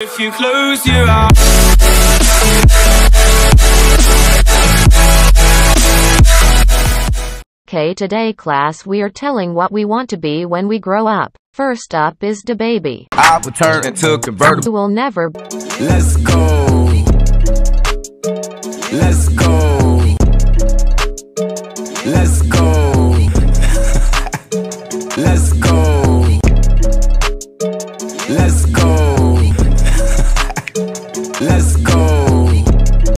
If you close your eyes Okay, today class we are telling what we want to be when we grow up. First up is DaBaby. I will turn into convertible. You will never. Let's go. Let's go. Let's go. Let's go. Let's go. Let's go.